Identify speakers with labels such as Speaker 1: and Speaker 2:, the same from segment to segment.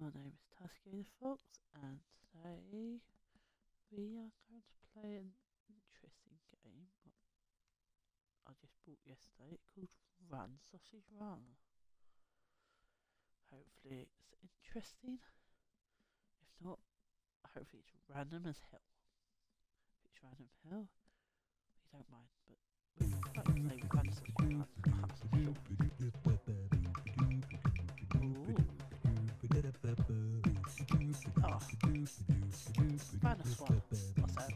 Speaker 1: My name is the Fox, and today we are going to play an interesting game I just bought yesterday called Run Sausage Run. Hopefully it's interesting. If not, hopefully it's random as hell. If it's random as hell, we don't mind, but to play Run Sausage Run. Oh. Minus one. What's that?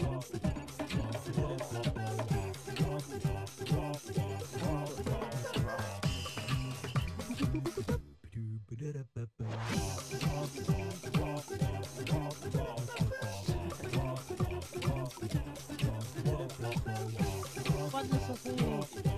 Speaker 1: okay. 進んでい。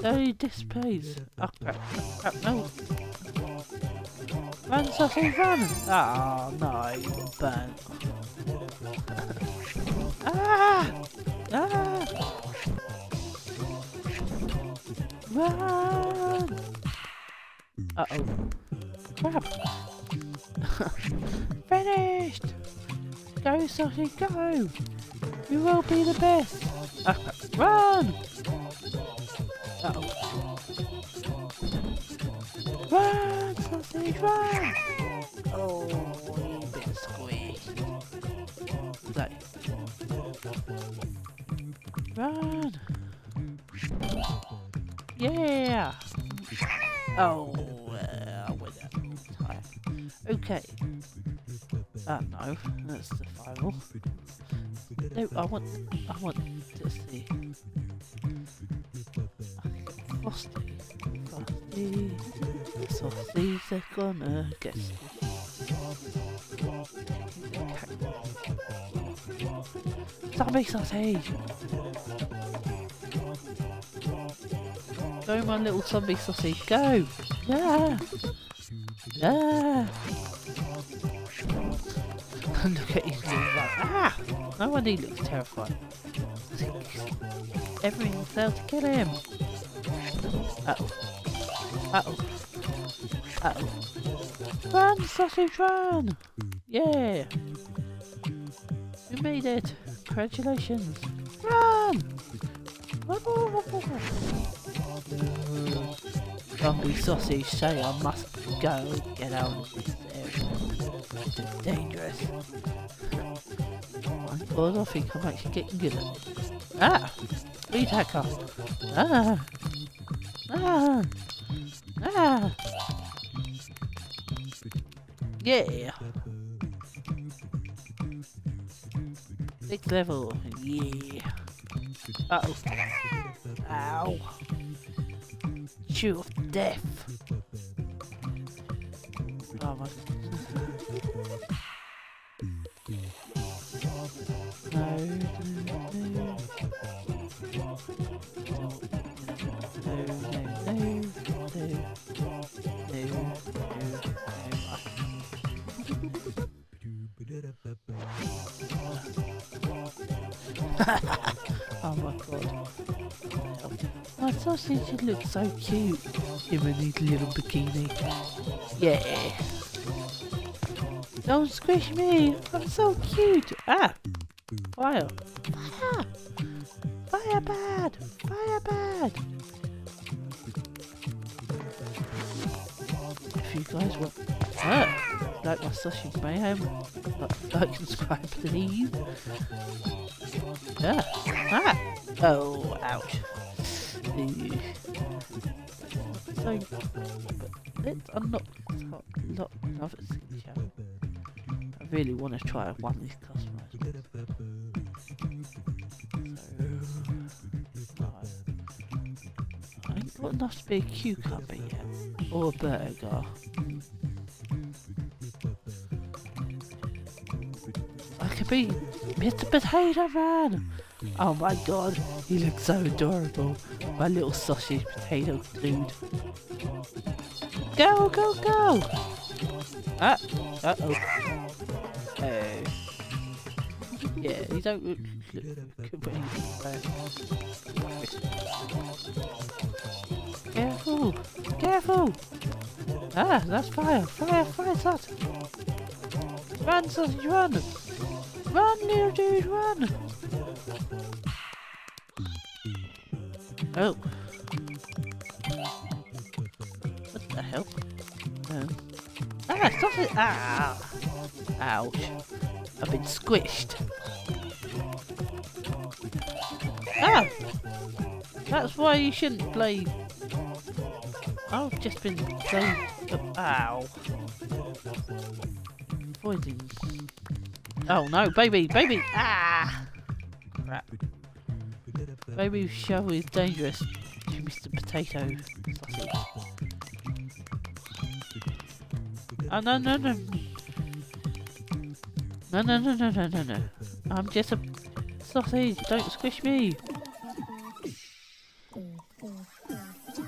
Speaker 1: They displays. Oh crap, crap, no! Run, sausage, run! Oh no, you burnt. ah! Ah! Run! Uh oh. Crap! Finished! Go, sausage, go! You will be the best! Ah. Run! Uh oh. Run, sausage, run! Oh, you bit squeezed. Play. Run! Yeah! Oh, uh, I went out. Okay. Ah, no, that's the final. No, I want, I want to see. Frosty, Frosty, Frosties are gonna get Zombie sausage! Go, my little zombie sausage, go! Yeah! Yeah! Look at his little like, ah! No wonder he looks terrified. Everything's out to kill him! Uh oh. Uh oh. Uh oh. Run, sausage, run! Yeah! You made it! Congratulations! Run! Zombie sausage say I must go get out this is dangerous. My God, I think I'm actually getting good at this. Ah! Speed hacker! Ah! Ah! Ah! Yeah! Sixth level, yeah! Uh oh. Ow. Chew of death. Oh my. No, Oh my god. My sausage looks so cute. In his little bikini. Yeah. Don't squish me. I'm so cute. Ah. Fire. Fire. Fire bad. Fire bad. If you guys want ah, like my sausage mayhem, like, like and subscribe please. Ah! Ah. Oh, ouch. So, let's unlock lock another signature. I really want to try one of these customers. So. I ain't got to be a cucumber yet, or a burger. I could be Mr. Potato Man! Oh my god, he looks so adorable. My little sausage potato dude. Go, go, go! Ah, uh. Oh. You don't look, Careful! Careful! Ah, that's fire! Fire, fire, that! Run, sausage, run! Run, little dude, run! Oh. What the hell? No. Ah, it! Ah! Ouch. I've been squished. Ah! That's why you shouldn't play... I've just been playing... Ow. Poisons. Oh no, baby, baby! Ah! Crap. Baby shovel is dangerous to Mr. Potato. Oh no no no! No no no no no no no! I'm just a sausage, don't squish me!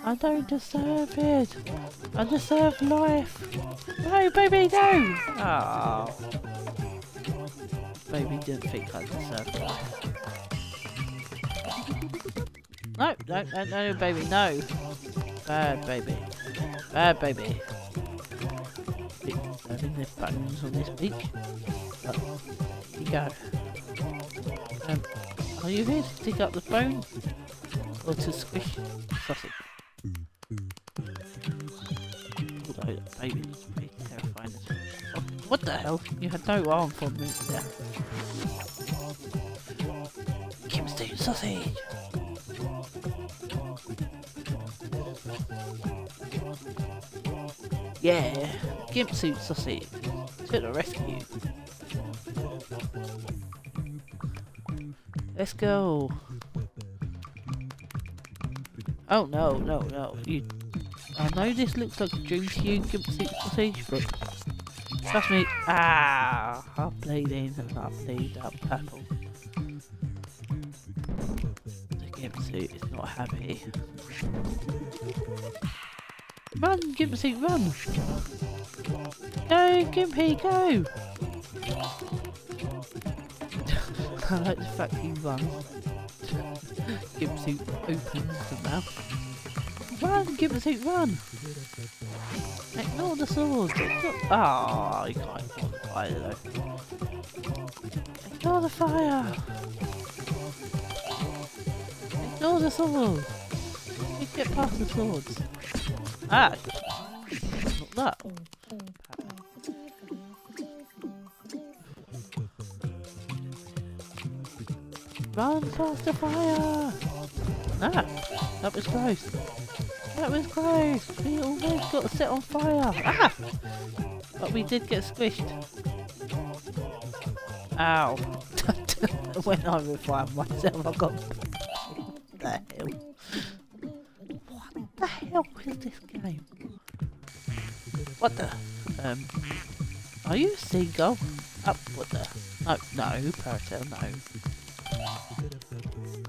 Speaker 1: I don't deserve it! I deserve life! No baby no! Oh. Baby didn't think I deserved life. No, no, no, no, baby, no. Bad baby. Bad baby. Disturbing the bones on this beach. Here you go. Are you here to dig up the bone? Or to squish sausage? Although that baby is pretty terrifying as well. Oh, what the hell? You had no arm for me. Yeah. Gimp Suit sausage! Yeah, Gimp Suit Sausage to the rescue. Let's go. Oh no, no, no. You, I know this looks like a dream to you, Suit but trust me. Ah, I played in and I played that purple. The Gimp Suit is not happy. Run, Gimpy, run! Go, Gimpy, go! I like the fact he runs. Gimpy opens the mouth. Run, Gimpy, run! Ignore the sword! Ah, oh, you can't fire though. Ignore the fire! Ignore the sword! You get past the swords. Ah! Run the fire! Ah! That was close. That was close! We almost got set on fire! Ah! But we did get squished. Ow! when I refined myself, I got... what the hell? What the hell is this game? What the? Um, are you a seagull? Up, oh, what the? No, no, Paratel, no.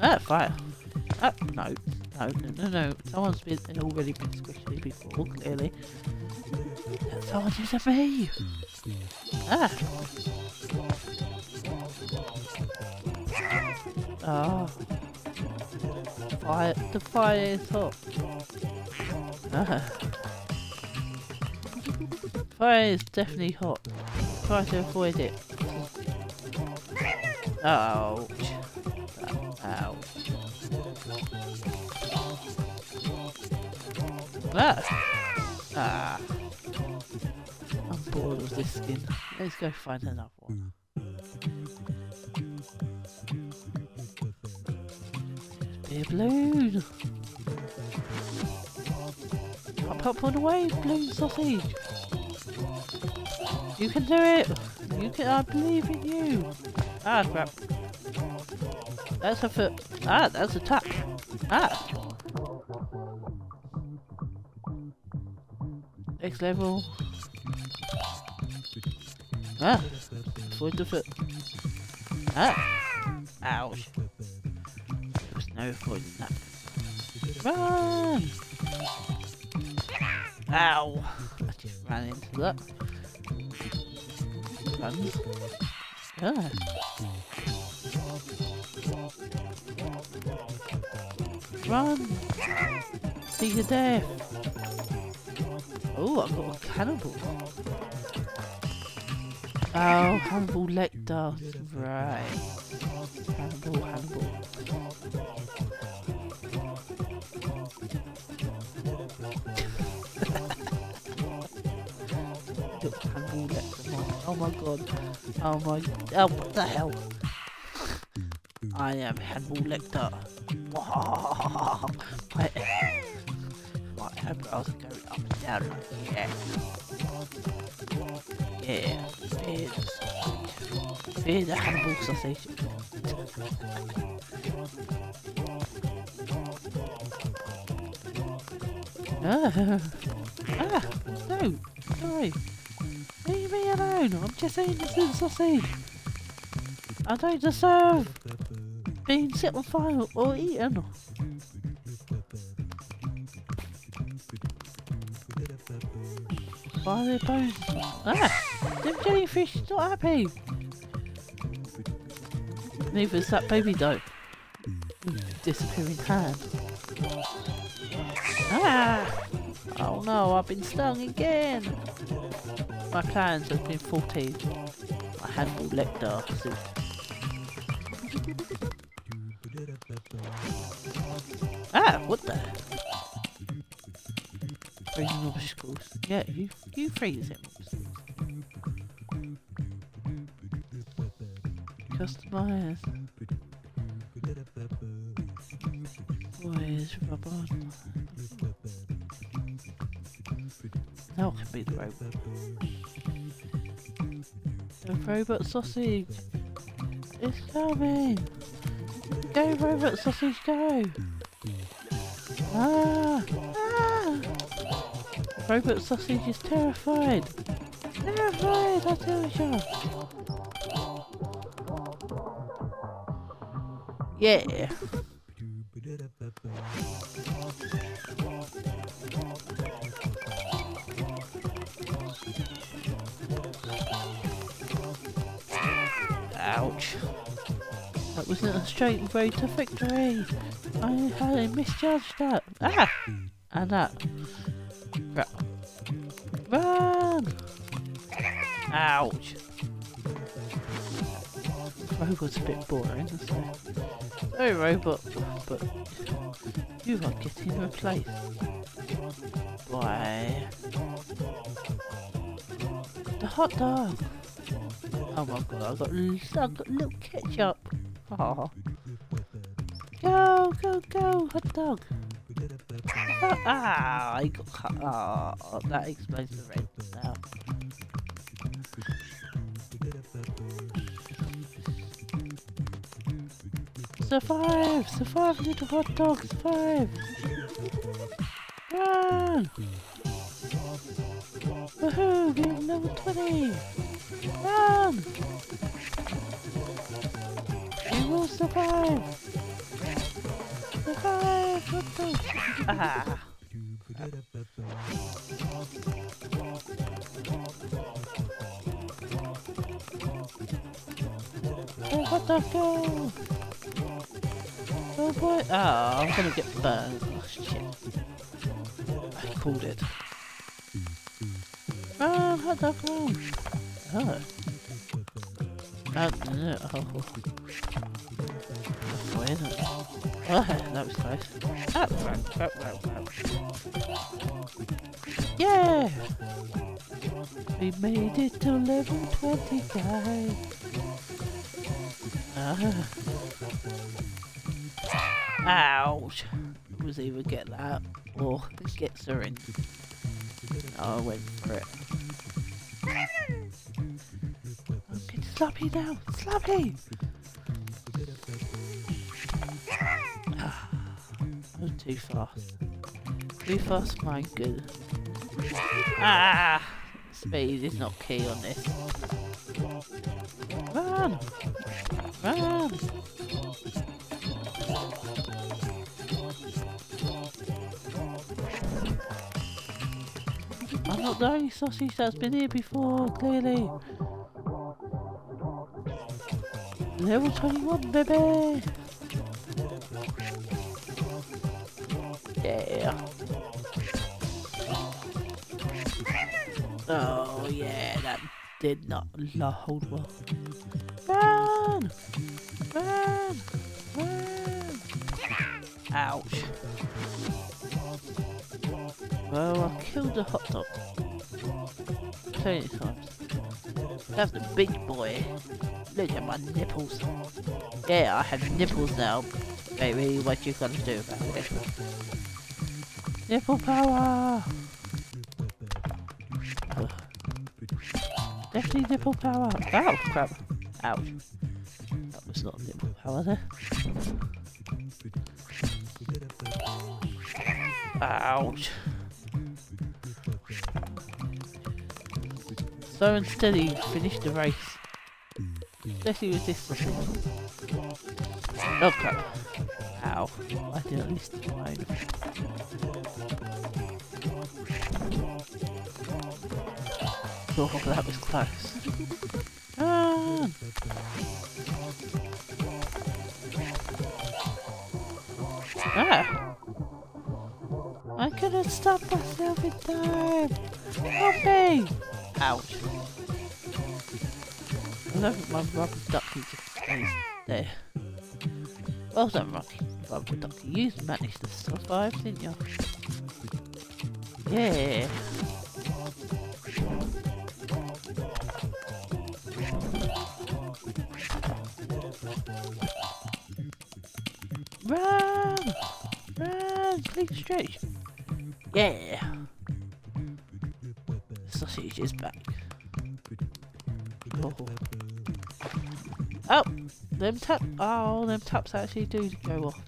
Speaker 1: Ah, fire. Oh, no, no, no, no, no. Someone's been already been squishy before, clearly. Someone used me. Ah. Ah. Fire, the fire is hot. Ah. Fire is definitely hot. Try to avoid it. Ouch. Ah! Ah! I'm bored of this skin. Let's go find another one. Be a balloon! Up, on the way, balloon sausage! You can do it! You can, I believe in you! Ah, crap. That's a foot. Ah, that's a tap. Ah! Next level. Ah! Avoid the foot. Ah! Ouch. There was no avoiding that. Run! Ow! I just ran into that. Runs. Ah. Run! See your death! Oh, I've got a cannibal. Oh, Hannibal Lecter. Right. Hannibal, Hannibal. Hannibal Lecter. Oh my god. Oh my. Oh, what the hell? I am Hannibal Lecter. my eyebrows up and down yeah. Yeah, fear the sausage. Fear the Hannibal sausage. ah, ah, no, sorry. Leave me alone, I'm just eating the sausage. I don't deserve being set on fire or eaten. Are their bones? Ah! Them jellyfish is not happy! Neither is that baby though. Disappearing hand. Ah! Oh no, I've been stung again! My plans have been faulty. My Hannibal Lecter suit. Ah, what the? Freezing obstacles. Yeah, you, you freeze it. Customize. Where's rubber? Now can be the robot. The robot sausage. It's coming. Go robot sausage, go. Robot sausage is terrified. Terrified, I tell you. Yeah. Ouch. That wasn't a straight road to victory. I had misjudged that. Ah! And that. Ouch. Robot's a bit boring, so. Sorry, robot, but you are getting replaced. Why? The hot dog. Oh my god, I got, I got little ketchup. Oh. Go, go, go, hot dog. Oh, ah, I got cut. Oh, that explains the red Survive! Survive, little hot dog! Survive! Run! Woohoo! Get level 20! Run! You will survive! Survive! Hot dog! Ah! Go hot dog! Boy. Oh, I'm gonna get burned. Oh, shit. I called it. Run, hot dog, run. Oh. Oh, no, oh. Oh, that was close. Oh, ah, crap, ah, crap, ah, crap, crap. Yeah! We made it to level 20, guys. Ah. Ouch! It was either get that or get syringe. Oh, I went for it. Okay, Sloppy now! Sloppy! Was too fast. Too fast, my good. Ah! Speed is not key on this. Run! Run! Not the only sausage that's been here before, clearly. Level 21, baby! Yeah. Oh, yeah, that did not hold well. Run! Run! Run! Ouch. Well, killed the hot dog. Plenty of times. That's the big boy. Look at my nipples. Yeah, I have nipples now. Baby, what you gonna do about it? Nipple power! Definitely nipple power. Ow, crap. Ouch. That was not nipple power there. Ouch. So instead he finished the race. Especially with this one. Oh crap. Ow. I didn't listen mine. Oh, that was close. Run! Ah! I couldn't stop myself in time! I love my rubber just stays there. Well done, Rocky. Rubber ducky. You managed to survive, didn't you? Yeah. Run! Run! Please stretch. Yeah. Sausage is back. Oh! Them tap. Oh, them taps actually do go off.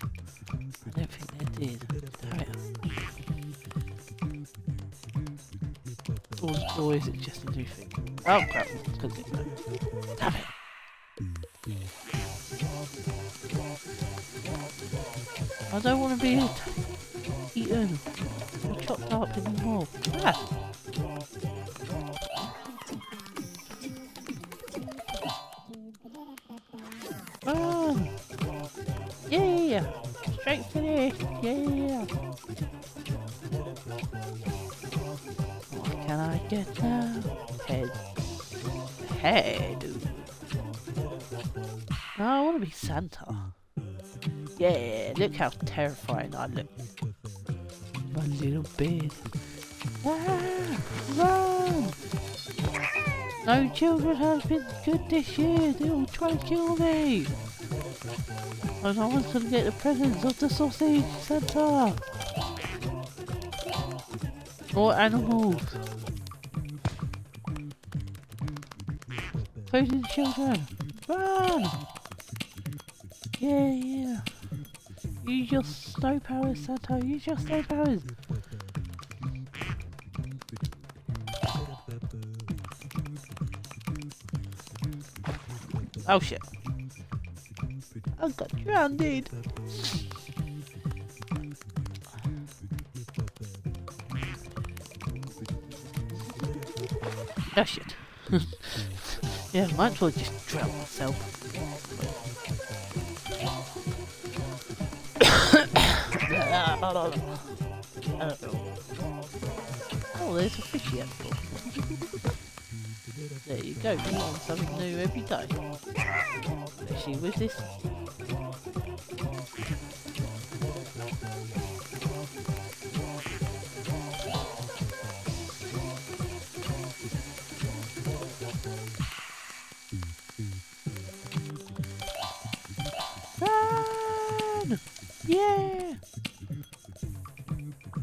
Speaker 1: I don't think they did. Or, or is it just a new thing? Oh crap! Couldn't get. Damn it! I don't want to be eaten can I get now? Head. Head! No, I want to be Santa. Yeah, look how terrifying I look. My little beard. Ah, run! No children have been good this year. They all try to kill me. And I want to get the presents of the sausage Santa. Or animals. Including children. Run! Yeah, yeah. Use your snow powers, Santa. Use your snow powers. Oh shit. I got drowned. Yeah, might as well just drown myself. Oh, there's a fishy apple. there you go, you learn something new every day. Especially with this.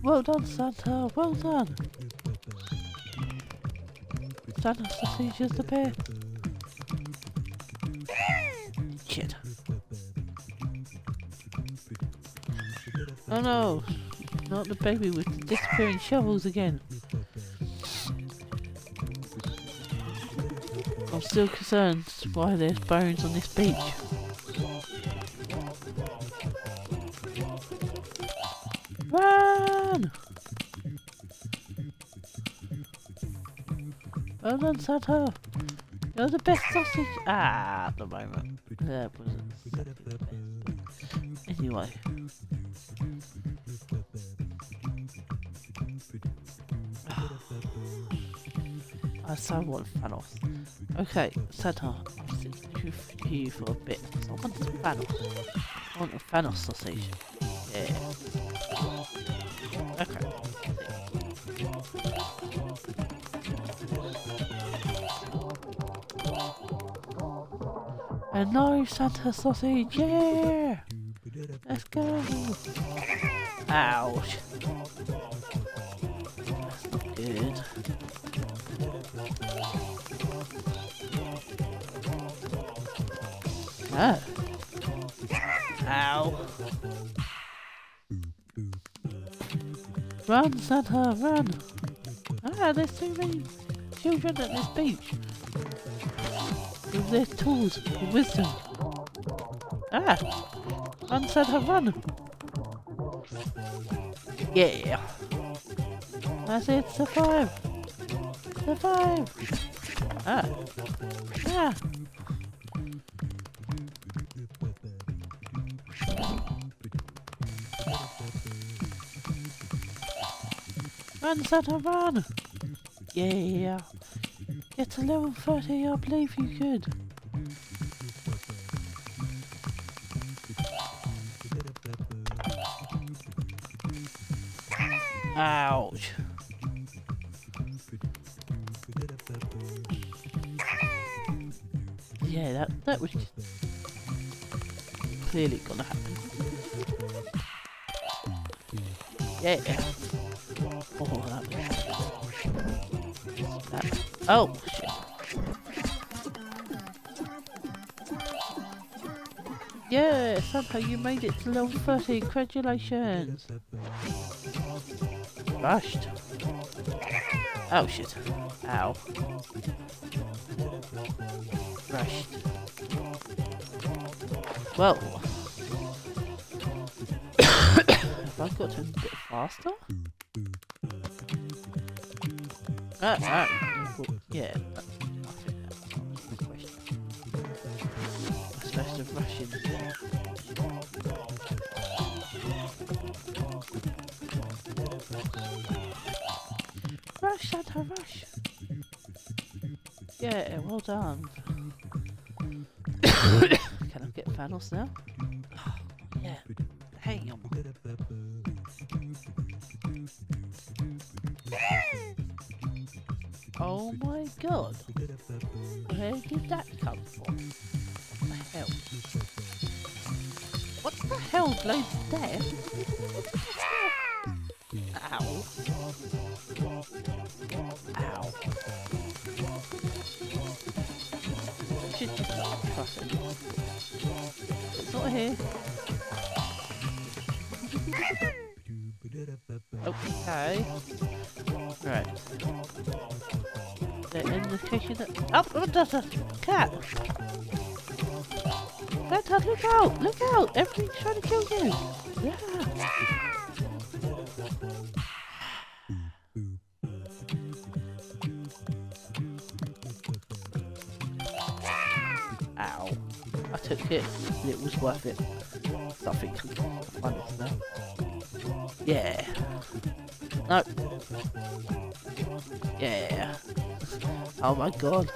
Speaker 1: Well done, Santa. Well done. Santa sausage is the best. Shit. Oh no! Not the baby with the disappearing shovels again. I'm still concerned why there's bones on this beach. Run! Well done, Santa. You're the best sausage. Ah, at the moment. That wasn't. Anyway. I so want Thanos. Okay, Santa, I'll sit with you for a bit. I want Thanos. I want a Thanos sausage. Yeah. Okay. And no Santa sausage, yeah! Let's go! Ouch! Good. No. Run, Santa, run! Ah, there's too many children at this beach. With their tools of wisdom. Ah! Run, Santa, run! Yeah! That's it, survive! Survive! Ah! Ah! Run, Santa, run! Yeah! Get to level 30, I believe you could. Ouch! Yeah, that, that was clearly gonna happen. Yeah! Oh, shit. Yeah, somehow you made it to level 30, congratulations! Rushed. Oh shit. Ow. Rushed. Well. Have I got to a bit faster? Ah, ah, yeah. supposed to rush Santa, rush! Yeah, well done. Can I get Thanos now? yeah. Hang Oh my god. Where did that come from? What the hell? What the hell blows there? Ow. Ow. Should just trust it. It's not here. Okay. Right. The indication oh, that. Oh, oh, there's a cat! Santa, look out! Look out! Everything's trying to kill you! Yeah! Ow. I took it. It was worth it. Now. Yeah. No. Yeah. Oh my god.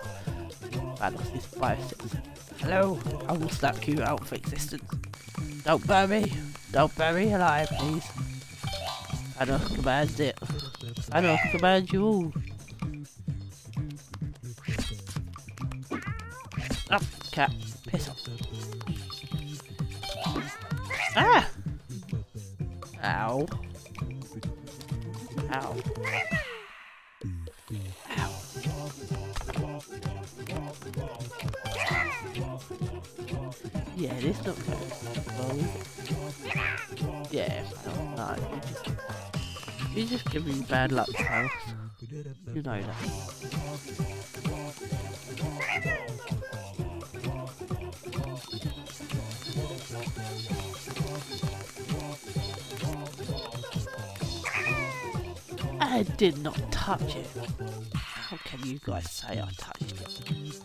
Speaker 1: Thanos is biceps. Hello, I will slap you out of existence. Don't burn me. Don't burn me alive, please. Thanos commands it. Thanos commands you all. Ah, cat. Piss off. Ah! Ow. Ow. Ow. Yeah, this going well. Yeah, no, no, you just, you just give me bad luck, pal. You know that. I did not touch it. How can you guys say I touched it?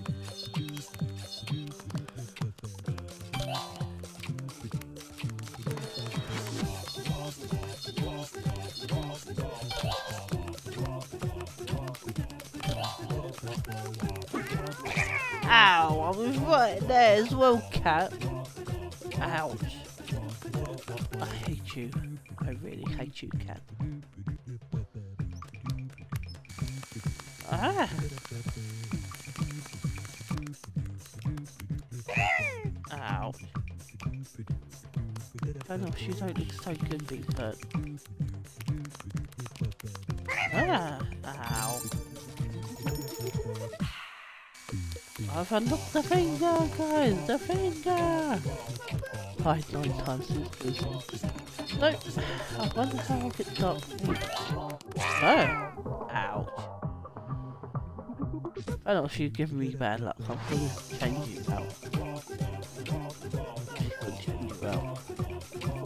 Speaker 1: Ow, I was right there as well, cat. Ouch. I hate you. I really hate you, cat. Ah. Ow. I know she don't look so good hurt. Ah. Ow. I've unlocked the finger, guys! The finger! Hide nine times since prison. No! I wonder how I'll get dark. Oh! I don't know if you give me bad luck, I'm gonna change you out.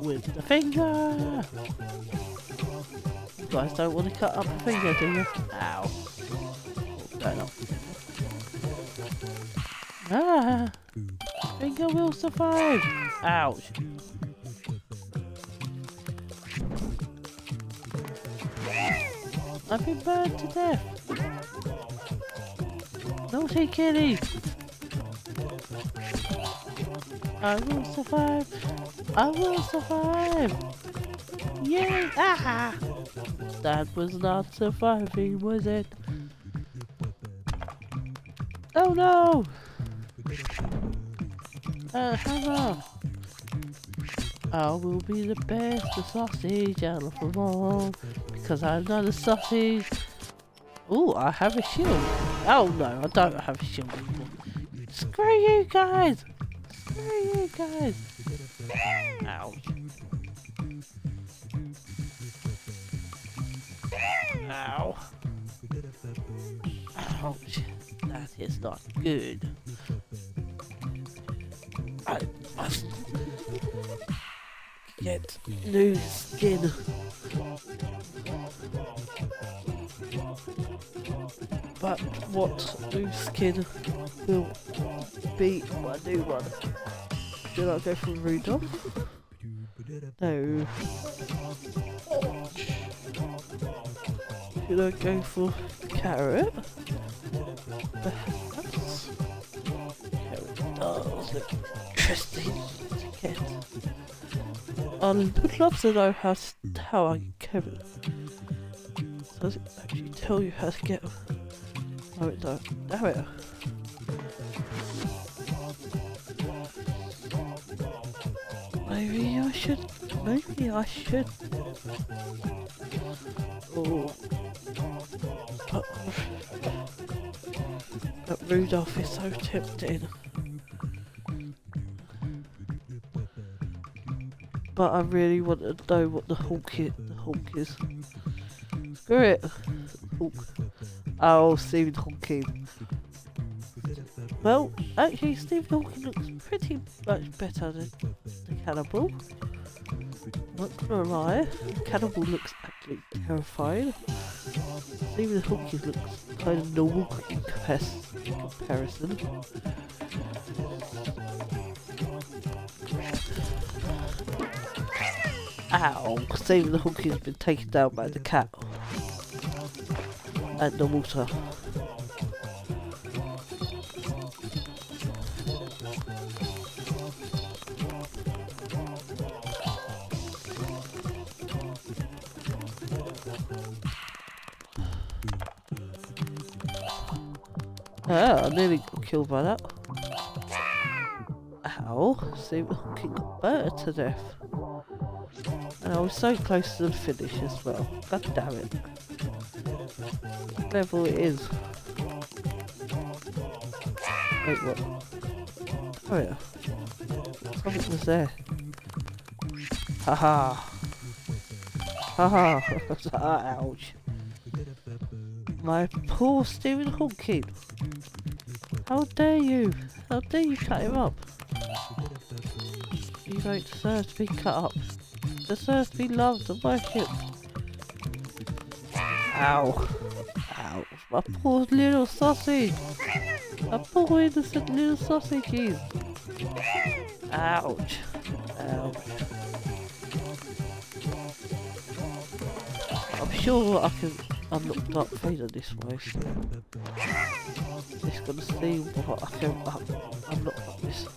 Speaker 1: With the finger! You guys don't want to cut up the finger, do you? Ow. Don't know. Ah! Finger will survive! Ouch! I've been burned to death! Naughty kitty! I will survive! I will survive! Yay! Ah! That was not surviving, was it? Oh no! Uh, hello! I will be the best sausage out of them all because I'm not a sausage. Oh, I have a shield. Oh no, I don't have shield anymore. Screw you guys! Screw you guys! Ouch. Ow. Ouch. That is not good. I must get new skin. But what new skin will be my new one? Should I go for Rudolph? No. Should I go for Carrot? Perhaps. Carrot does look interesting get. I would love to know how how I Carrot. Does it actually tell you how to get? them? Oh, it does. Damn it. Maybe I should. Maybe I should. Oh. But, but Rudolph is so tempting. But I really want to know what the Hulk is. The Hulk is. Screw it. Hulk. Oh, Stephen Hawking. Well, actually, Stephen Hawking looks pretty much better than the cannibal. Not gonna lie, the cannibal looks actually terrifying. Stephen Hawking looks kind of normal in comparison. Ow! Stephen Hawking's been taken down by the cat. And the water. Ah, I nearly got killed by that. Ow, Stephen Hawking got burned to death. And I was so close to the finish as well. God damn it. Level it is. Wait, what? Oh yeah. Something was there. Haha. Haha. Ouch. My poor Stephen Hawking. How dare you? How dare you cut him up? You don't deserve to be cut up. You deserve to be loved and worshipped. Ow. My poor little sausage. My poor innocent little sausages. Ouch. Ouch. I'm sure I can I'm not, Darth Vader this way. Just gonna see what I can up, unlock this.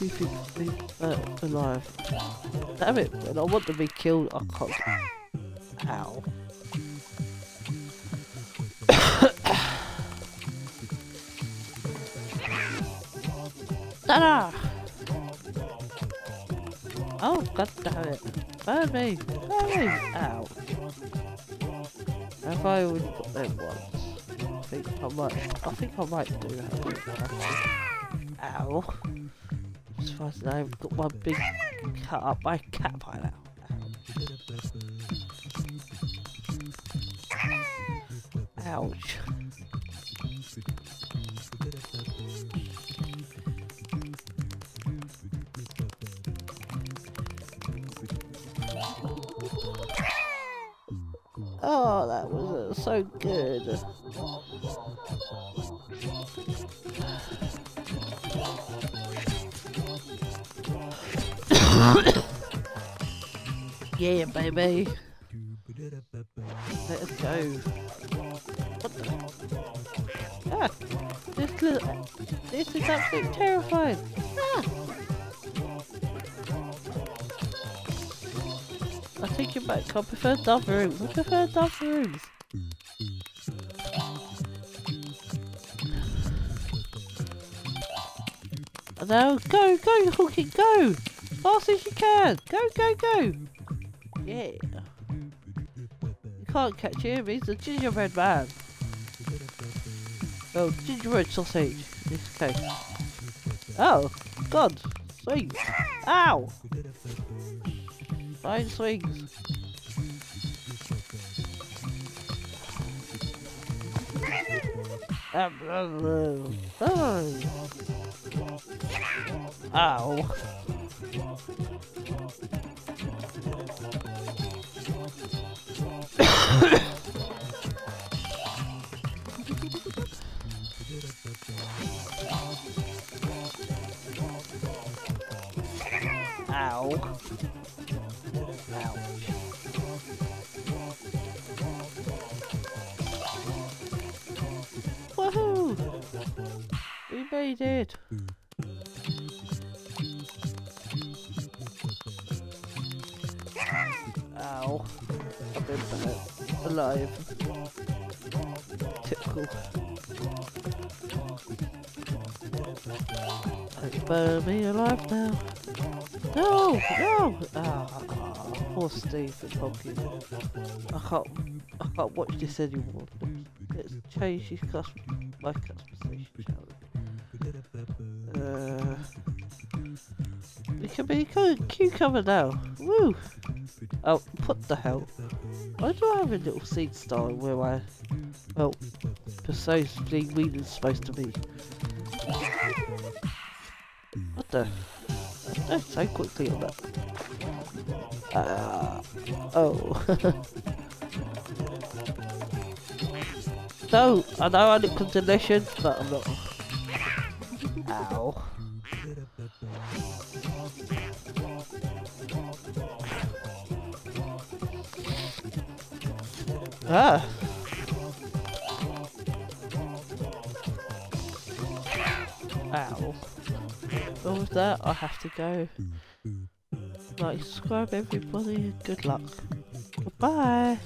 Speaker 1: There anything uh, alive? Damn it, when I want to be killed, I can't. Ow. Ta-da! Oh, god damn it. Burn me! Burn me! Ow. Have I already got them once? I think I might, I think I might do that. Ow. As far as I've got one big cut up by cat by now. Ouch. Oh, that was uh, so good. yeah, baby. Let us go. What the? Ah, this little, this is absolutely terrifying. Ah. I take it back. I prefer dark rooms. I prefer dark rooms. Now go, go, Hawking, go! Fast as you can! Go, go, go! Yeah. You can't catch him, he's a gingerbread man. Oh, gingerbread sausage, in this case. Oh, God! Swings! Ow! Fine swings. Ow. We made it! Ow. I've been back. Alive. Typical. Don't burn me alive now. No! No! Ah, poor Stephen Hawking. I can't, I can't watch this anymore. Let's change his custom, my customization challenge. Uh, we can be a cucumber now. Woo! Oh, what the hell? Why do I have a little seed star where I... well, precisely Whedon's supposed to be? What the? Oh, so quickly on that. Uh, oh. no, I know I look delicious, but I'm not. Ow. Ah! Ow. Well with that, I have to go. Like, subscribe everybody, good luck. Goodbye!